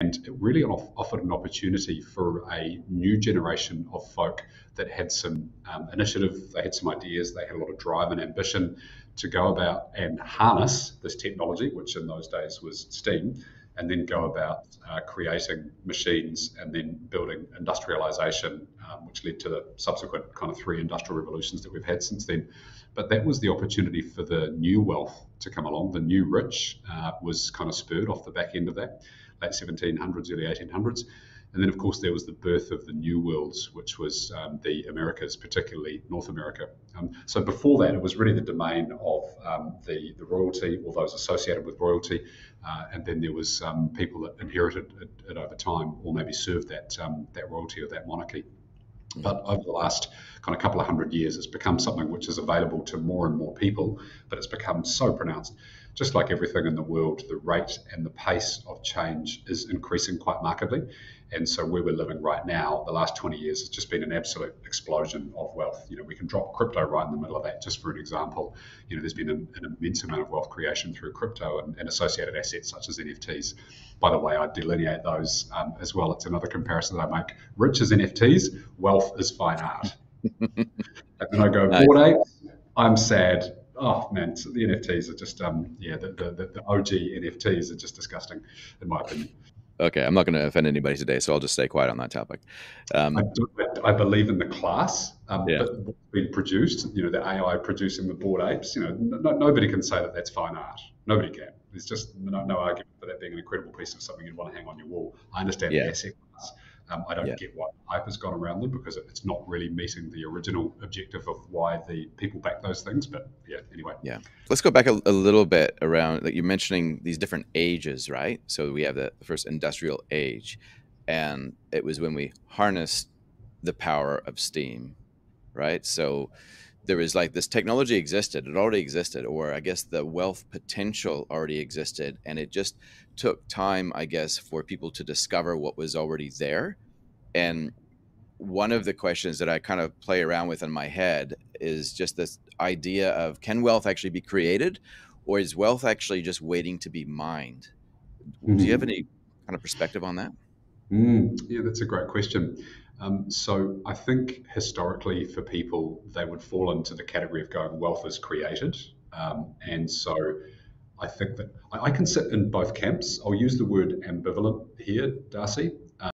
and it really offered an opportunity for a new generation of folk that had some um, initiative, they had some ideas, they had a lot of drive and ambition to go about and harness this technology, which in those days was steam, and then go about uh, creating machines and then building industrialization, um, which led to the subsequent kind of three industrial revolutions that we've had since then. But that was the opportunity for the new wealth to come along. The new rich uh, was kind of spurred off the back end of that late 1700s, early 1800s. And then, of course, there was the birth of the New Worlds, which was um, the Americas, particularly North America. Um, so before that, it was really the domain of um, the, the royalty or those associated with royalty. Uh, and then there was um, people that inherited it, it, over time or maybe served that, um, that royalty or that monarchy. But over the last kind of couple of hundred years, it's become something which is available to more and more people, but it's become so pronounced just like everything in the world, the rate and the pace of change is increasing quite markedly. And so where we're living right now, the last 20 years has just been an absolute explosion of wealth. You know, we can drop crypto right in the middle of that, just for an example. You know, there's been an, an immense amount of wealth creation through crypto and, and, associated assets such as NFTs. By the way, I delineate those um, as well. It's another comparison that I make. Rich is NFTs, wealth is fine art. and then I go, nice. Bored Apes, I'm sad oh man, so the NFTs are just um, yeah, the, the, the OG NFTs are just disgusting, in my opinion. Okay, I'm not going to offend anybody today, so I'll just stay quiet on that topic. Um, I, I, believe in the class, um, yeah. but what's been produced, you know, the AI producing the bored apes, you know, no, nobody can say that that's fine art. Nobody can. There's just no, no, argument for that being an incredible piece of something you'd want to hang on your wall. I understand yeah. the asset class, um, I don't yeah. get what hype has gone around them because it's not really meeting the original objective of why the people back those things. But yeah, anyway. Yeah. Let's go back a, a little bit around like you're mentioning these different ages, right? So we have the, the first industrial age, and it was when we harnessed the power of steam, right? So there was like this technology existed, it already existed, or I guess the wealth potential already existed, and it just took time, I guess, for people to discover what was already there. And one of the questions that I kind of play around with in my head is just this idea of can wealth actually be created, or is wealth actually just waiting to be mined? Mm-hmm. Do you have mm-hmm. any kind of perspective on that? Mm, yeah, that's a great question. Um, so I think historically for people, they would fall into the category of going wealth is created. Um, and so I think that I, I, can sit in both camps. I'll use the word ambivalent here, Darcy.